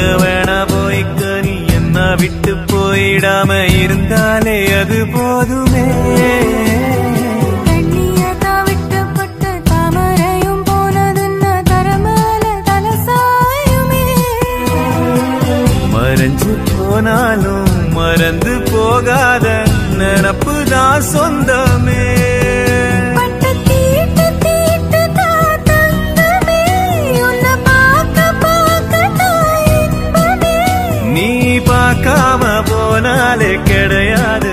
எங்க வேணா போய்க்க நீ என்ன விட்டு போயிடாம இருந்தாலே அது போதுமே. மறைஞ்சு போனாலும் மறந்து போகாத நினப்பு தான் சொந்தமே. பார்க்காம போனாலே கிடையாது.